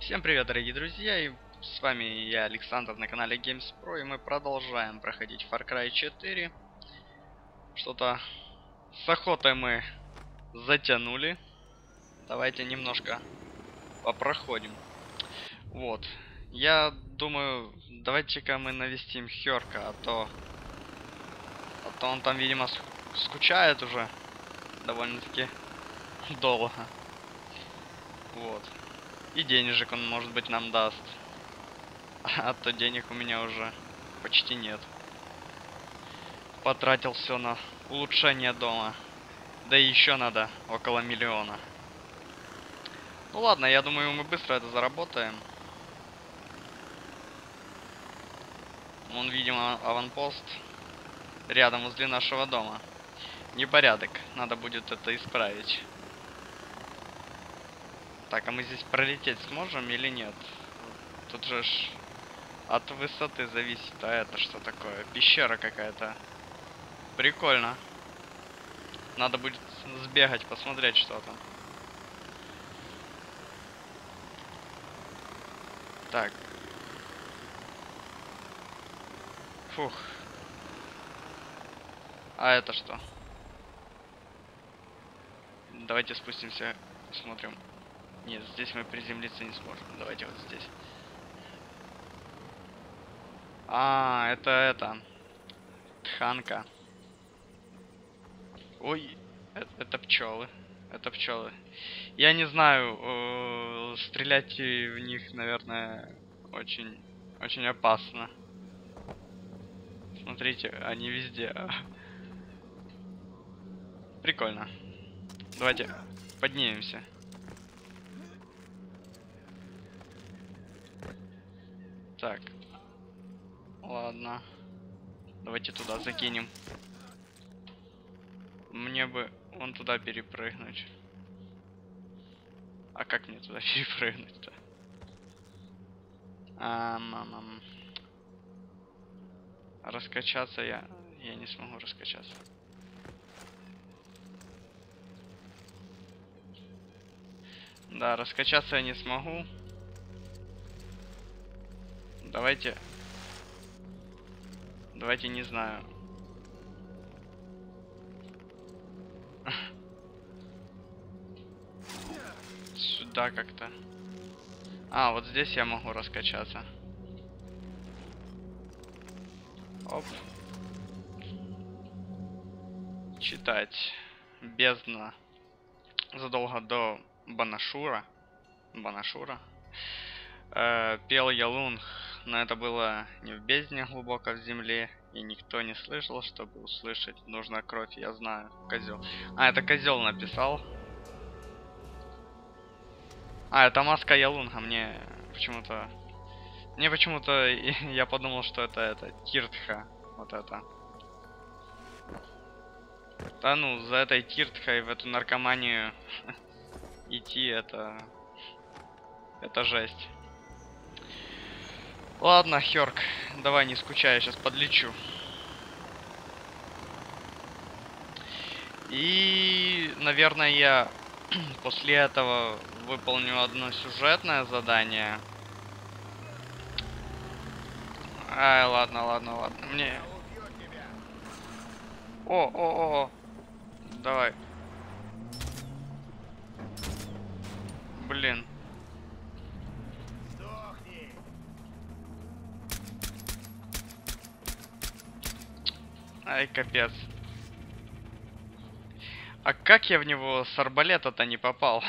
Всем привет, дорогие друзья, и с вами я, Александр, на канале Games Pro, и мы продолжаем проходить Far Cry 4. Что-то с охотой мы затянули. Давайте немножко попроходим. Вот. Я думаю, давайте-ка мы навестим Херка, а то... А то он там, видимо, скучает уже довольно-таки долго. Вот. И денежек он, может быть, нам даст. А то денег у меня уже почти нет. Потратил все на улучшение дома. Да и еще надо около миллиона. Ну ладно, я думаю, мы быстро это заработаем. Вон, видимо, аванпост рядом возле нашего дома. Непорядок. Надо будет это исправить. Так, а мы здесь пролететь сможем или нет? Тут же ж от высоты зависит. А это что такое? Пещера какая-то. Прикольно. Надо будет сбегать, посмотреть, что там. Так. Фух. А это что? Давайте спустимся, посмотрим. Нет, здесь мы приземлиться не сможем. Давайте вот здесь. А, это это. Тханка. Ой, это, это пчелы. Это пчелы. Я не знаю, э, стрелять в них, наверное, очень, очень опасно. Смотрите, они везде. Прикольно. Давайте поднимемся. Так. Ладно. Давайте туда закинем. Мне бы вон туда перепрыгнуть. А как мне туда перепрыгнуть-то? А, мамам. Раскачаться я... Я не смогу раскачаться. Да, раскачаться я не смогу. Давайте... Давайте, не знаю. Сюда как-то. А, вот здесь я могу раскачаться. Оп. Читать. Бездна. Задолго до Банашура. Банашура. Э, пел Ялунг но это было не в бездне глубоко в земле, и никто не слышал, чтобы услышать. Нужна кровь, я знаю. Козел. А, это козел написал. А, это маска Ялунга. Мне почему-то... Мне почему-то... Я подумал, что это это... Тиртха. Вот это. Да ну, за этой Тиртхой в эту наркоманию идти, это... Это жесть. Ладно, Херк, давай не скучай, сейчас подлечу. И, наверное, я после этого выполню одно сюжетное задание. Ай, ладно, ладно, ладно. Мне... О, о, о, Давай. Блин. Ай, капец. А как я в него с арбалета-то не попал?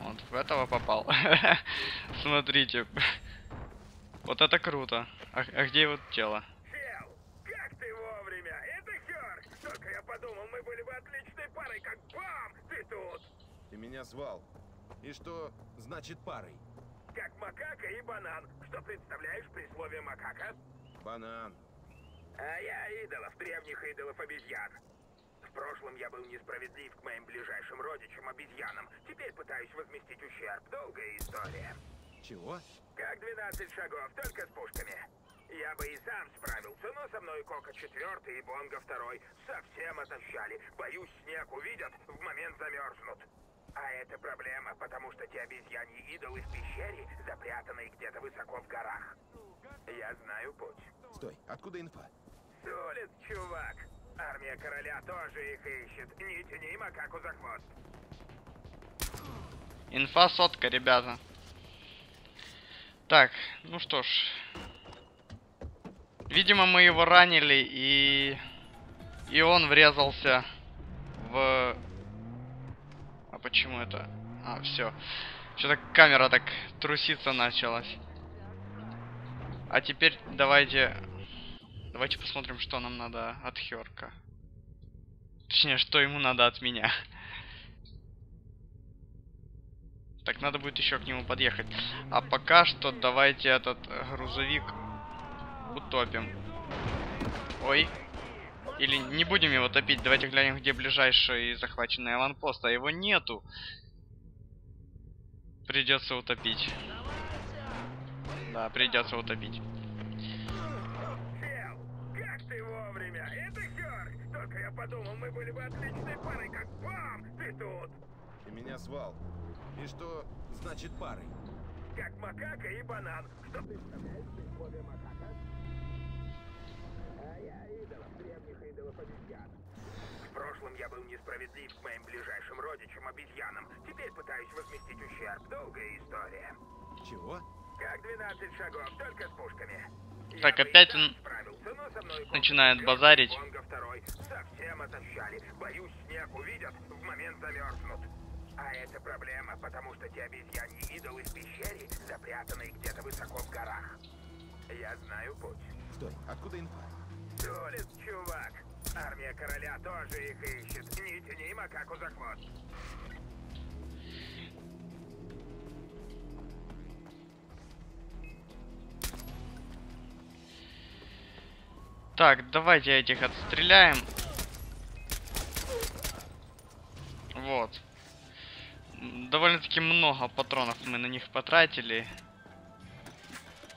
Вот в этого попал. Смотрите. Вот это круто. А, а где его тело? Хел, как ты вовремя? Это Херк. Только я подумал, мы были бы отличной парой, как бам! Ты тут! Ты меня звал. И что значит парой? Как макака и банан. Что представляешь при слове макака? Банан. А я идолов, древних идолов обезьян. В прошлом я был несправедлив к моим ближайшим родичам, обезьянам. Теперь пытаюсь возместить ущерб. Долгая история. Чего? Как 12 шагов, только с пушками. Я бы и сам справился, но со мной Кока четвертый и Бонга второй совсем отощали. Боюсь, снег увидят, А это проблема, потому что те обезьяньи идолы в пещере, запрятанные где-то высоко в горах. Я знаю путь. Стой, откуда инфа? С улиц, чувак. Армия короля тоже их ищет. Не тяни макаку за хвост. Инфа сотка, ребята. Так, ну что ж. Видимо, мы его ранили, и... И он врезался в... Почему это? А, все. Что-то камера так труситься началась. А теперь давайте... Давайте посмотрим, что нам надо от Херка. Точнее, что ему надо от меня. Так, надо будет еще к нему подъехать. А пока что давайте этот грузовик утопим. Ой. Или не будем его топить. Давайте глянем, где ближайший захваченный аванпост. А его нету. Придется утопить. Да, придется утопить. Чел, как ты вовремя? Это Хёрк. Только я подумал, мы были бы отличной парой, как бам! Ты тут. Ты меня звал. И что значит парой? Как макака и банан. Что представляешь ты условия макака? А я идолов, древних идолов обезьян. В прошлом я был несправедлив к моим ближайшим родичам обезьянам. Теперь пытаюсь возместить ущерб. Долгая история. Чего? Как 12 шагов, только с пушками. Так, Я опять он справился, но со мной Конго начинает базарить. Совсем отощали. Боюсь, снег увидят, в момент замерзнут. А это проблема, потому что те обезьяньи идолы в пещере, запрятанные где-то высоко в горах. Я знаю путь. Стой, откуда инфа? С улиц, чувак. Армия короля тоже их ищет. Не тяни макаку за хвост. Так, давайте этих отстреляем. Вот. Довольно-таки много патронов мы на них потратили.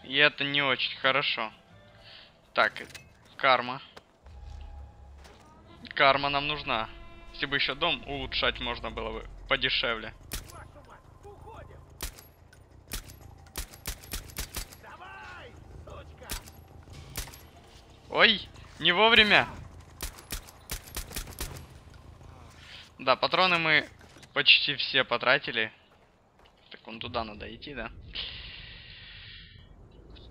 И это не очень хорошо. Так, карма. Карма нам нужна. Если бы еще дом улучшать можно было бы подешевле. Ой, не вовремя. Да, патроны мы почти все потратили. Так, вон туда надо идти, да?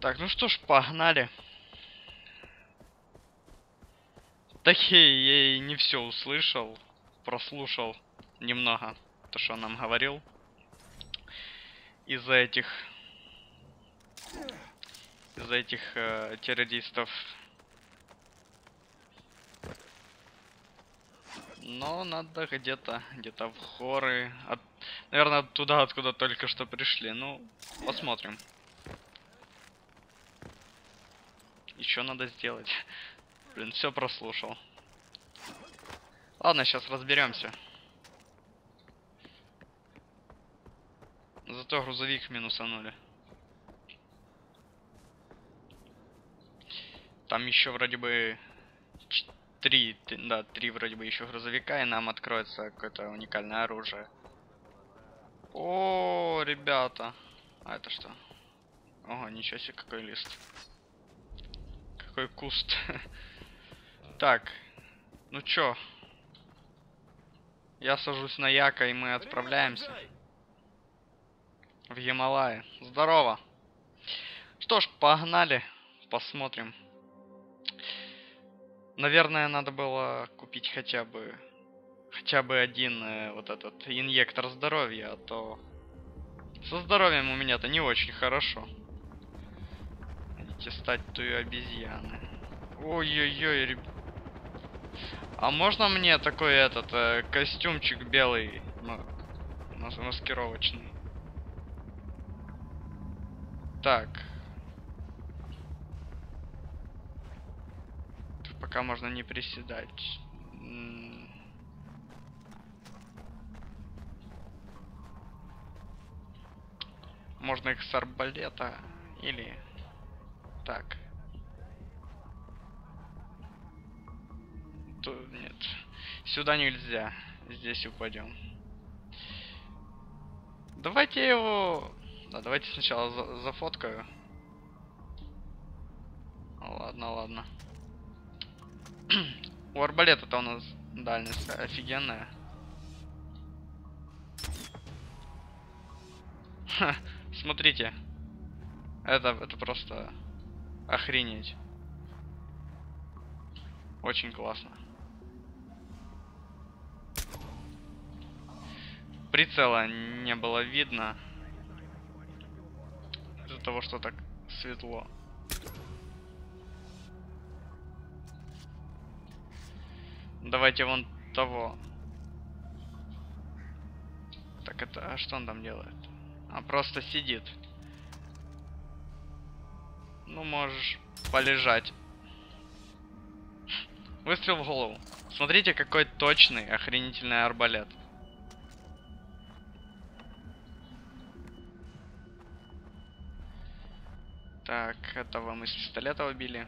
Так, ну что ж, погнали. Так я и не все услышал, прослушал немного то, что он нам говорил. Из-за этих... Из-за этих э, террористов Но надо где-то, где-то в горы. От... Наверное, туда, откуда только что пришли. Ну, посмотрим. Еще надо сделать. Блин, все прослушал. Ладно, сейчас разберемся. Зато грузовик минусанули. Там еще вроде бы три, да, три вроде бы еще грузовика, и нам откроется какое-то уникальное оружие. О, ребята. А это что? Ого, ничего себе, какой лист. Какой куст. Так. Ну чё? Я сажусь на Яка, и мы отправляемся в Гималаи. Здорово. Что ж, погнали. Посмотрим. Наверное, надо было купить хотя бы хотя бы один э, вот этот инъектор здоровья, а то со здоровьем у меня-то не очень хорошо. Идите статую обезьяны. Ой-ой-ой, реб... А можно мне такой этот э, костюмчик белый, мас- маскировочный? Так. Пока можно не приседать. Можно их с арбалета или так. Ту- нет. Сюда нельзя. Здесь упадем. Давайте его... Да, давайте сначала за зафоткаю. Ладно, ладно. У арбалета-то у нас дальность офигенная. Ха, смотрите. Это, это просто охренеть. Очень классно. Прицела не было видно. Из-за того, что так светло. Давайте вон того. Так это, а что он там делает? А просто сидит. Ну, можешь полежать. Выстрел в голову. Смотрите, какой точный, охренительный арбалет. Этого мы с пистолета убили.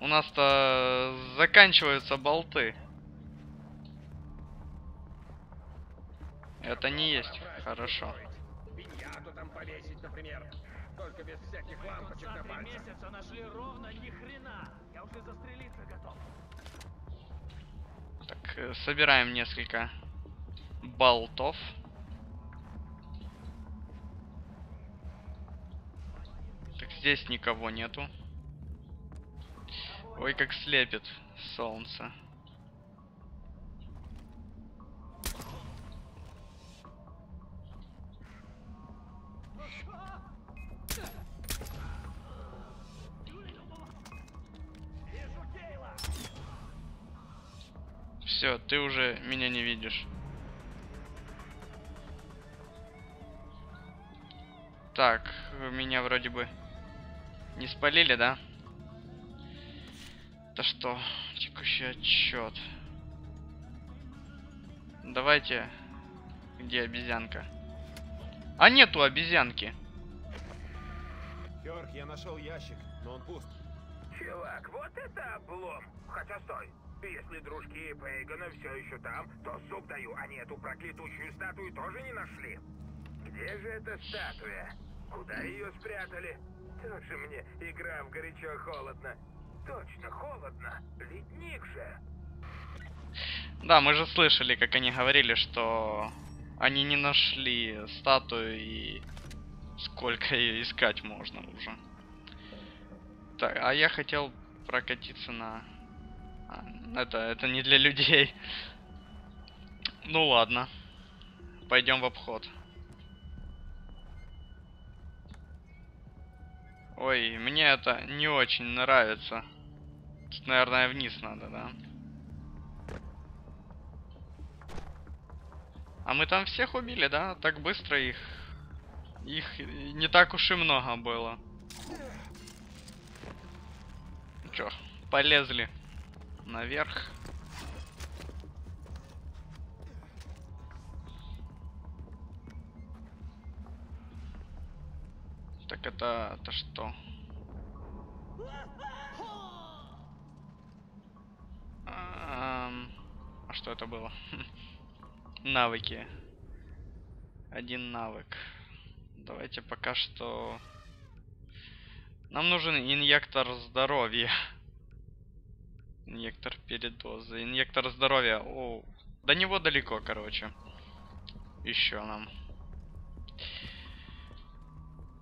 У нас-то заканчиваются болты. Это не есть. Хорошо. Так, э, собираем несколько болтов. Так, здесь никого нету. Ой, как слепит солнце. Все, ты уже меня не видишь. Так, меня вроде бы не спалили, да? Это что? Текущий отчет. Давайте. Где обезьянка? А нету обезьянки. Хёрк, я нашел ящик, но он пуст. Чувак, вот это облом. Хотя стой. Если дружки Пейгана все еще там, то суп даю, они эту проклятущую статую тоже не нашли. Где же эта статуя? Куда ее спрятали? Тоже мне игра в горячо-холодно. Точно, холодно. Ледник же. Да, мы же слышали, как они говорили, что они не нашли статую и сколько ее искать можно уже. Так, а я хотел прокатиться на... А, это, это не для людей. Ну ладно. Пойдем в обход. Ой, мне это не очень нравится. Тут, наверное, вниз надо, да? А мы там всех убили, да? Так быстро их... Их не так уж и много было. Чё, полезли наверх. Так это... это что? А что это было? Навыки. Один навык. Давайте пока что... Нам нужен инъектор здоровья. Инъектор передозы. Инъектор здоровья. О, до него далеко, короче. Еще нам.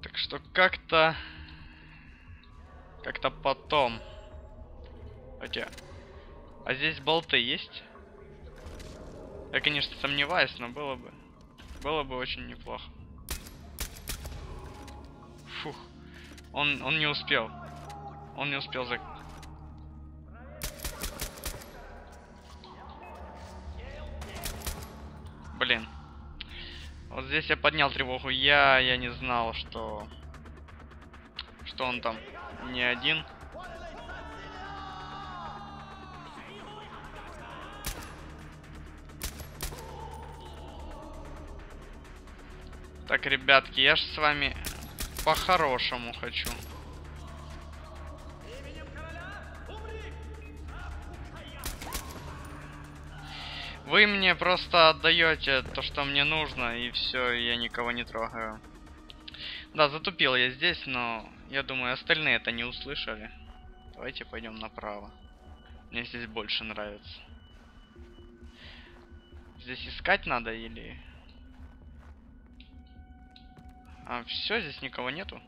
Так что как-то... Как-то потом. Хотя... А здесь болты есть? Я, конечно, сомневаюсь, но было бы... Было бы очень неплохо. Фух. Он, он не успел. Он не успел за... Блин. Вот здесь я поднял тревогу. Я, я не знал, что... Что он там не один. Так, ребятки, я же с вами по-хорошему хочу. Вы мне просто отдаете то, что мне нужно, и все, я никого не трогаю. Да, затупил я здесь, но я думаю, остальные это не услышали. Давайте пойдем направо. Мне здесь больше нравится. Здесь искать надо или... А, все, здесь никого нету.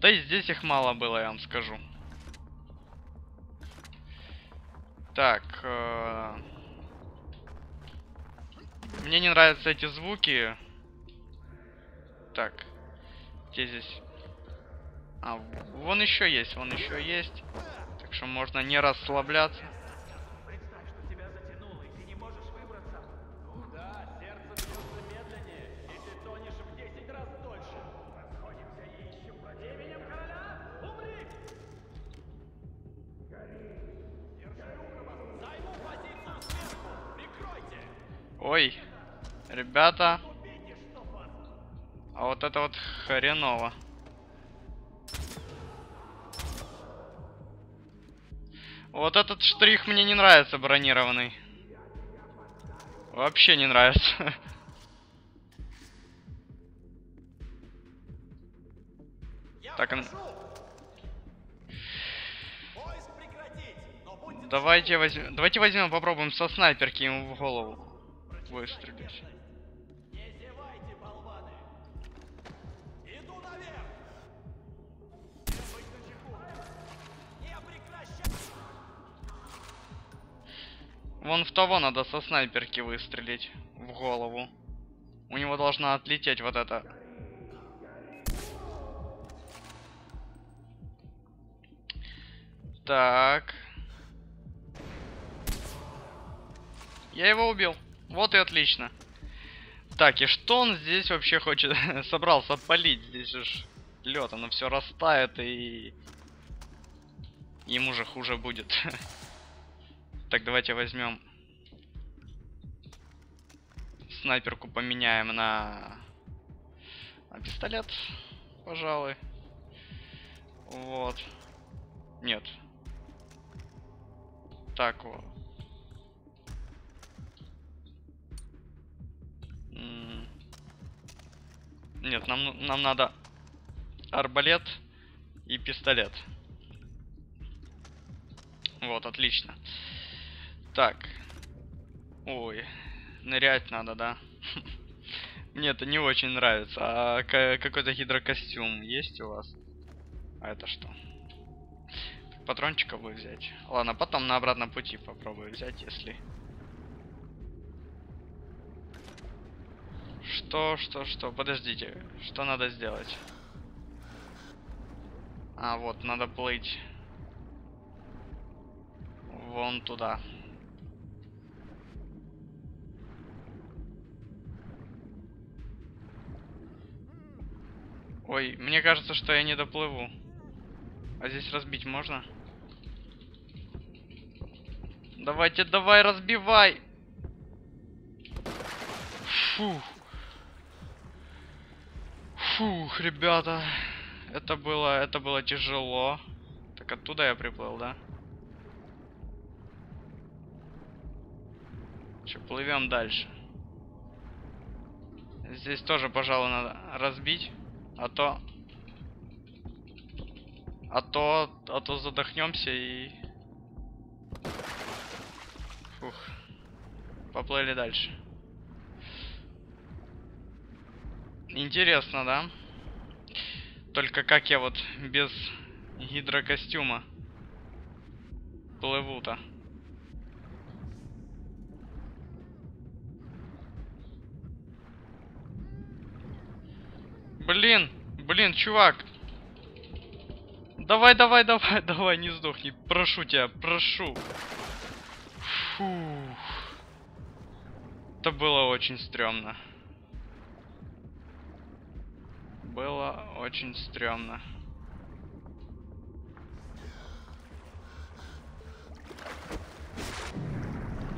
Да и здесь их мало было, я вам скажу. Так. Э... Мне не нравятся эти звуки. Так. Где здесь? А, вон еще есть, вон еще есть. Так что можно не расслабляться. Ой. Ребята. А вот это вот хреново. Вот этот штрих мне не нравится, бронированный. Вообще не нравится. Так, он... Будьте Давайте возьмем... Давайте возьмем, попробуем со снайперки ему в голову выстрелить. Не зевайте, болваны! Иду наверх! Вон в того надо со снайперки выстрелить в голову. У него должна отлететь вот это. Так. Я его убил. Вот и отлично. Так, и что он здесь вообще хочет? Собрался полить. Здесь же лед, оно все растает и... Ему же хуже будет. Так, давайте возьмем снайперку поменяем на, на пистолет, пожалуй. Вот. Нет. Так вот. Нет, нам, нам надо арбалет и пистолет. Вот, отлично. Так. Ой, нырять надо, да? Мне это не очень нравится. А ка- какой-то гидрокостюм есть у вас? А это что? Патрончиков бы взять. Ладно, потом на обратном пути попробую взять, если... Что, что, что? Подождите. Что надо сделать? А, вот, надо плыть. Вон туда. Ой, мне кажется, что я не доплыву. А здесь разбить можно? Давайте, давай, разбивай! Фух. Фух, ребята. Это было, это было тяжело. Так оттуда я приплыл, да? Че, плывем дальше. Здесь тоже, пожалуй, надо разбить. А то... А то... А то задохнемся и... Фух. Поплыли дальше. Интересно, да? Только как я вот без гидрокостюма плыву-то? Блин, блин, чувак. Давай, давай, давай, давай, не сдохни. Прошу тебя, прошу. Фух. Это было очень стрёмно. Было очень стрёмно.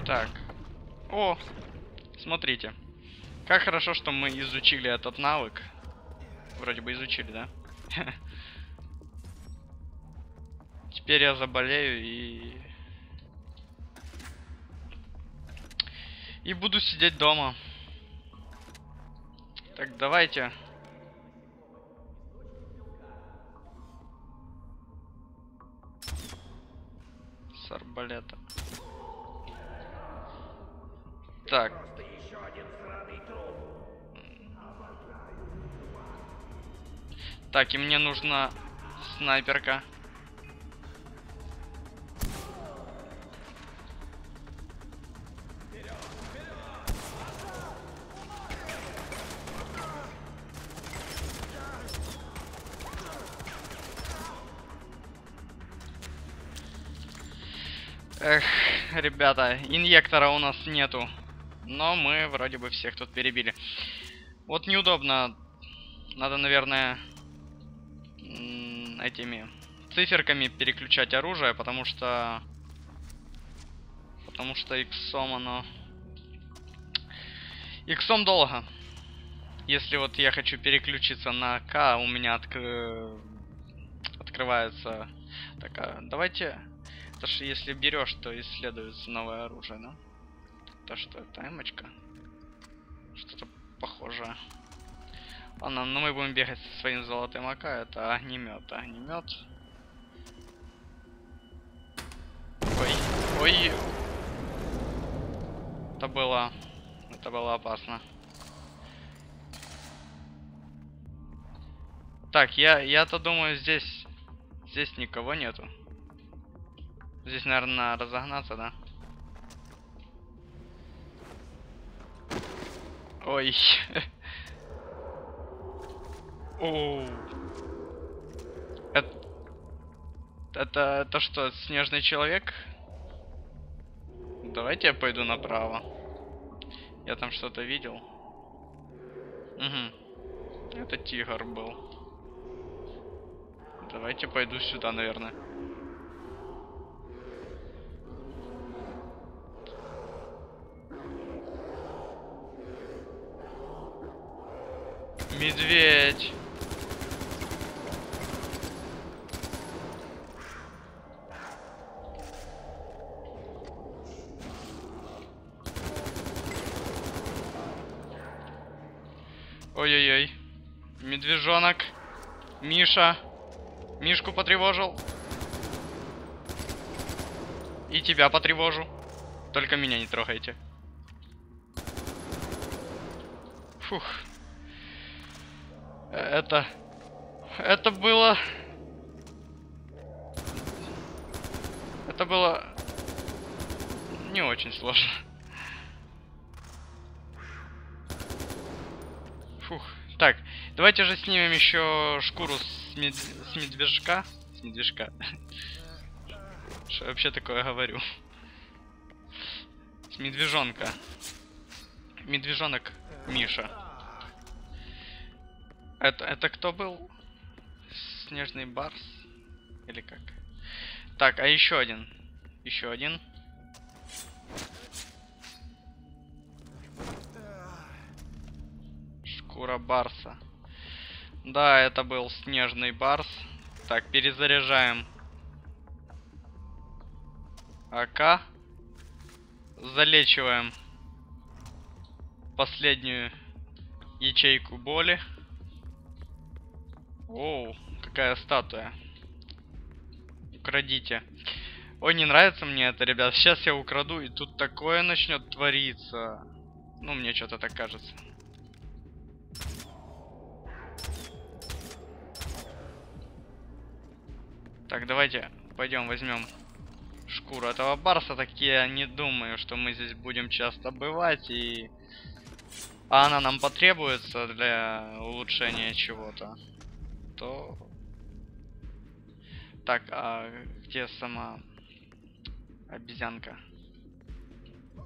Так. О, смотрите. Как хорошо, что мы изучили этот навык. Вроде бы изучили, да? Теперь я заболею и... И буду сидеть дома. Так, давайте. Арбалета. Так. Так, и мне нужна снайперка. Ребята, инъектора у нас нету. Но мы вроде бы всех тут перебили. Вот неудобно. Надо, наверное, этими циферками переключать оружие, потому что... Потому что иксом оно... Иксом долго. Если вот я хочу переключиться на К, у меня отк- открывается такая... Давайте... Это ж если берешь, то исследуется новое оружие, да? То что это эмочка? Что-то похожее. Ладно, но мы будем бегать со своим золотым АК. Это огнемет. Огнемет. Ой, ой. Это было... Это было опасно. Так, я, я-то думаю, здесь... Здесь никого нету. Здесь, наверное, разогнаться, да? Ой. Оу. Это... Это... Это что, снежный человек? Давайте я пойду направо. Я там что-то видел. Угу. Это тигр был. Давайте пойду сюда, наверное. Медведь. Ой-ой-ой. Медвежонок. Миша. Мишку потревожил. И тебя потревожу. Только меня не трогайте. Фух. Это... Это было... Это было... Не очень сложно. Фух. Так, давайте же снимем еще шкуру с, мед... с медвежка. С медвежка. Что вообще такое говорю? С медвежонка. Медвежонок Миша. Это, это кто был? Снежный барс? Или как? Так, а еще один. Еще один. Шкура барса. Да, это был снежный барс. Так, перезаряжаем. АК. Залечиваем последнюю ячейку боли. Оу, какая статуя. Украдите. Ой, не нравится мне это, ребят. Сейчас я украду, и тут такое начнет твориться. Ну, мне что-то так кажется. Так, давайте пойдем возьмем шкуру этого барса. Так я не думаю, что мы здесь будем часто бывать. И а она нам потребуется для улучшения чего-то. То... Так, а где сама обезьянка?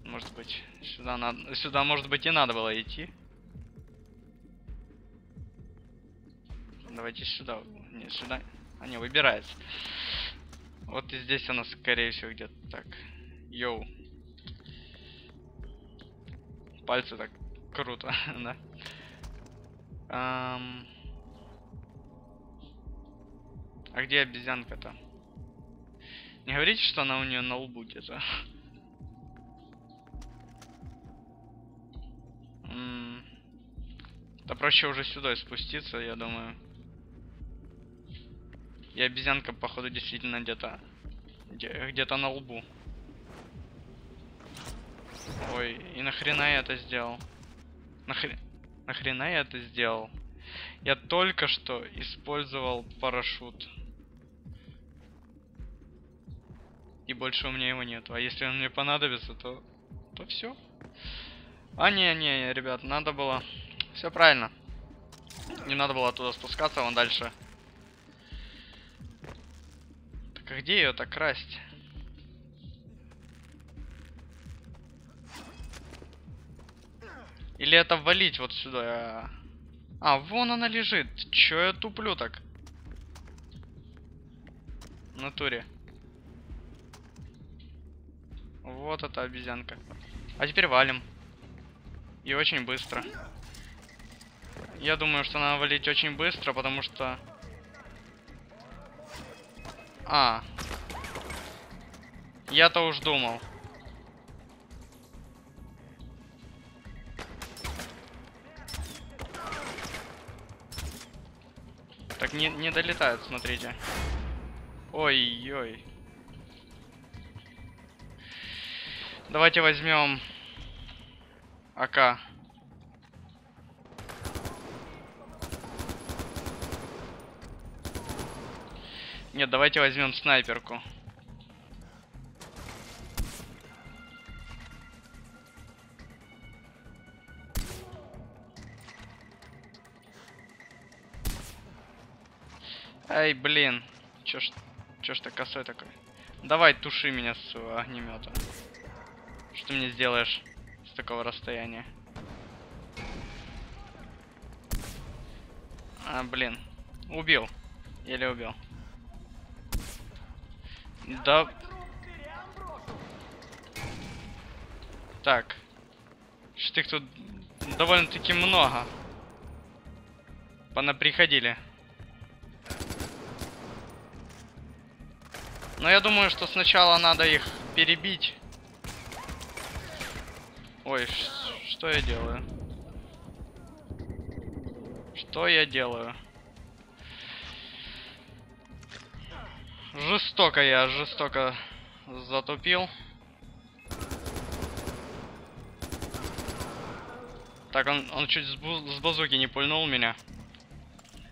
Может быть, сюда надо... Сюда, может быть, и надо было идти. Давайте сюда. Не, сюда. А, не, выбирается. Вот и здесь она, скорее всего, где-то так. Йоу. Пальцы так круто, да. Ам... А где обезьянка-то? Не говорите, что она у нее на лбу где-то. Да проще уже сюда спуститься, я думаю. И обезьянка, походу, действительно где-то... Где-то на лбу. Ой, и нахрена я это сделал? Нахрен... Нахрена я это сделал? Я только что использовал парашют. И больше у меня его нету. А если он мне понадобится, то... То все. А, не, не, ребят, надо было... Все правильно. Не надо было оттуда спускаться, вон дальше. Так а где ее так красть? Или это валить вот сюда? А, вон она лежит. Чё я туплю так? В натуре. Вот эта обезьянка. А теперь валим. И очень быстро. Я думаю, что надо валить очень быстро, потому что... А. Я-то уж думал. Так, не, не долетает, смотрите. Ой-ой. Давайте возьмем АК. Нет, давайте возьмем снайперку. Эй, блин. Чё ж, чё ж ты косой такой? Давай, туши меня с огнемета. Что мне сделаешь с такого расстояния? А, блин. Убил. Еле убил. Да. Так. Что их тут довольно-таки много. Понаприходили. Но я думаю, что сначала надо их перебить. Ой, что я делаю? Что я делаю? Жестоко я, жестоко затупил. Так, он, он чуть с, бу- с базуки не пульнул меня.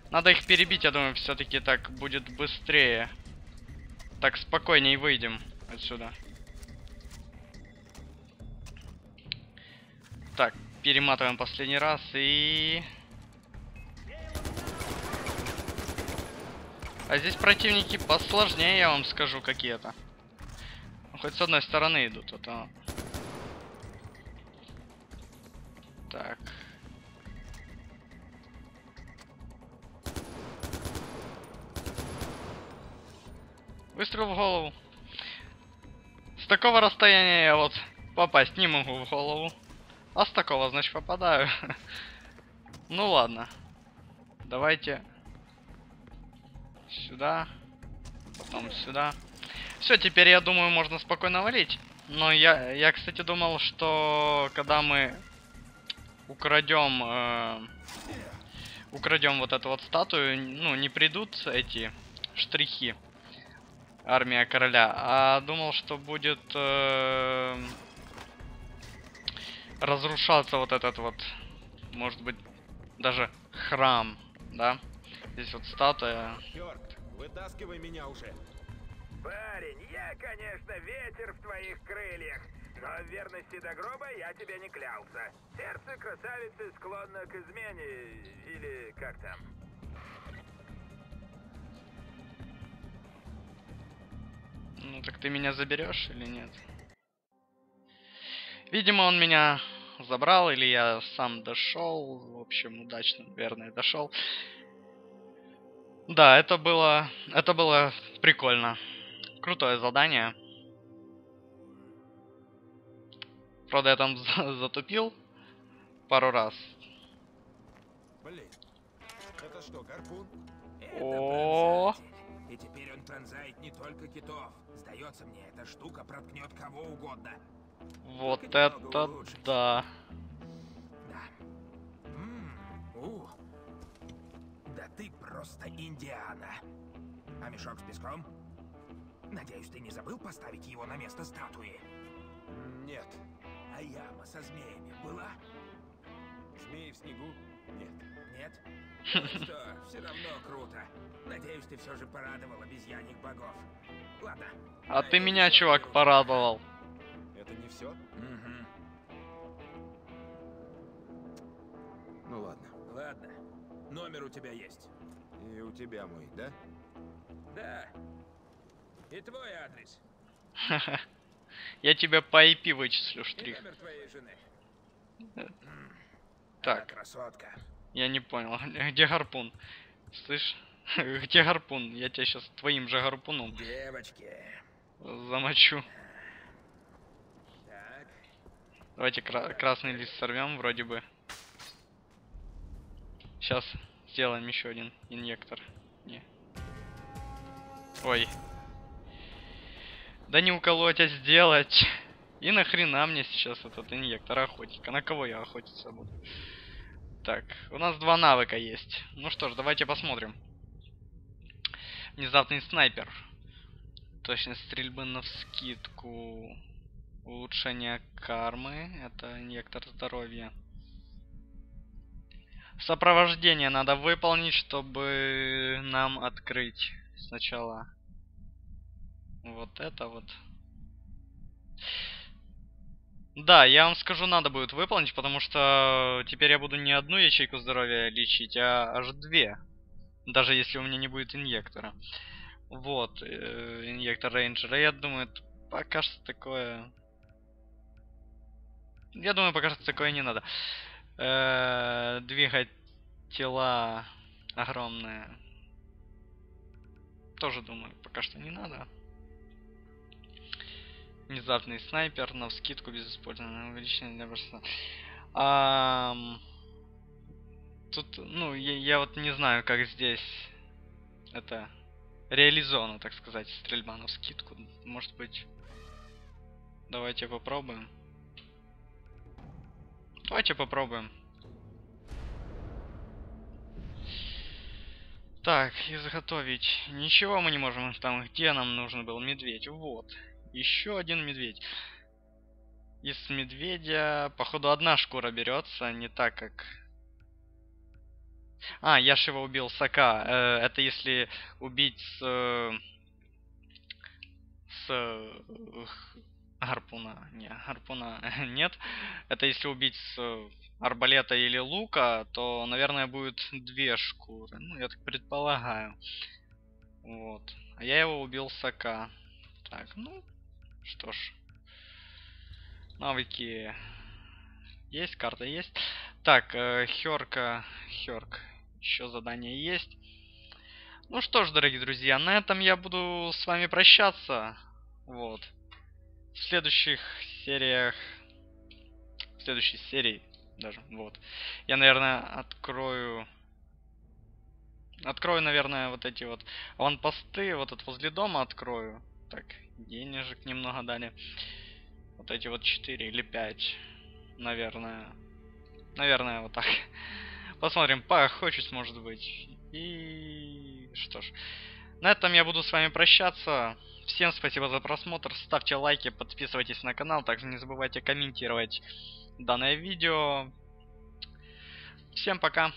Надо их перебить, я думаю, все-таки так будет быстрее. Так спокойней выйдем отсюда. Так, перематываем последний раз и... А здесь противники посложнее, я вам скажу, какие-то. Ну, Хоть с одной стороны идут, а то... Так. Выстрел в голову. С такого расстояния я вот попасть не могу в голову. А с такого, значит, попадаю. ну ладно. Давайте сюда, потом сюда. Все, теперь я думаю, можно спокойно валить. Но я, я, кстати, думал, что когда мы украдем, э, украдем вот эту вот статую, ну, не придут эти штрихи армия короля, а думал, что будет э, разрушаться вот этот вот, может быть, даже храм, да? Здесь вот статуя. Черт, вытаскивай меня уже. Парень, я, конечно, ветер в твоих крыльях, но в верности до гроба я тебе не клялся. Сердце красавицы склонно к измене, или как там. Ну так ты меня заберешь или нет? Видимо, он меня забрал, или я сам дошел. В общем, удачно, наверное, дошел. Да, это было. Это было прикольно. Крутое задание. Правда, я там за- затупил пару раз. Блин. Это что, гарпун? О, И теперь он пронзает не только китов. Сдается мне, эта штука проткнет кого угодно. Вот это да. Да. М, У, просто Индиана. А мешок с песком? Надеюсь, ты не забыл поставить его на место статуи? Нет. А яма со змеями была? Змеи в снегу? Нет. Нет? Ну что, все равно круто. Надеюсь, ты все же порадовал обезьяньих богов. Ладно. А ты меня, чувак, порадовал. Это не все? Мгм. Ну ладно. Ладно. Номер у тебя есть. И у тебя мой, да? Да. И твой адрес. Я тебе по IP вычислю штрих. номер твоей жены. М. Так. Красотка. Я не понял. Где гарпун? Слышь? Где гарпун? Я тебя сейчас твоим же гарпуном Девочки. замочу. Так. Давайте кра- красный лист сорвем, вроде бы. Сейчас сделаем еще один инъектор. Не. Ой. Да не уколоть, а сделать. И нахрена мне сейчас этот инъектор охотника? На кого я охотиться буду? Так, у нас два навыка есть. Ну что ж, давайте посмотрим. Внезапный снайпер. Точность стрельбы на вскидку. Улучшение кармы. Это инъектор здоровья. Сопровождение надо выполнить, чтобы нам открыть сначала вот это вот. Да, я вам скажу, надо будет выполнить, потому что теперь я буду не одну ячейку здоровья лечить, а аж две. Даже если у меня не будет инъектора. Вот, э, инъектор рейнджера. Я думаю, это пока что такое... Я думаю, пока что такое не надо. Э, двигать тела огромные. Тоже думаю, пока что не надо. Внезапный снайпер на вскидку без использования увеличения для персонажа. Ам, Тут, ну, я, я вот не знаю, как здесь это реализовано, так сказать, стрельба на вскидку. Может быть, давайте попробуем. Давайте попробуем. Так, изготовить. Ничего мы не можем там, где нам нужен был медведь. Вот. Еще один медведь. Из медведя, походу, одна шкура берется, не так как... А, я ж его убил Сака. Э, это если убить с... э, С... э, Гарпуна. Не, гарпуна нет. Это если убить с арбалета или лука, то, наверное, будет две шкуры. Ну, я так предполагаю. Вот. А я его убил с АК. Так, ну, что ж. Навыки есть, карта есть. Так, э, Херка, Херк. Еще задание есть. Ну что ж, дорогие друзья, на этом я буду с вами прощаться. Вот. В следующих сериях... В следующей серии даже, вот. Я, наверное, открою... Открою, наверное, вот эти вот аванпосты, вот этот возле дома открою. Так, денежек немного дали. Вот эти вот 4 или 5, наверное. Наверное, вот так. Посмотрим, поохочусь, может быть. И что ж. На этом я буду с вами прощаться. Всем спасибо за просмотр. Ставьте лайки, подписывайтесь на канал. Также не забывайте комментировать данное видео. Всем пока.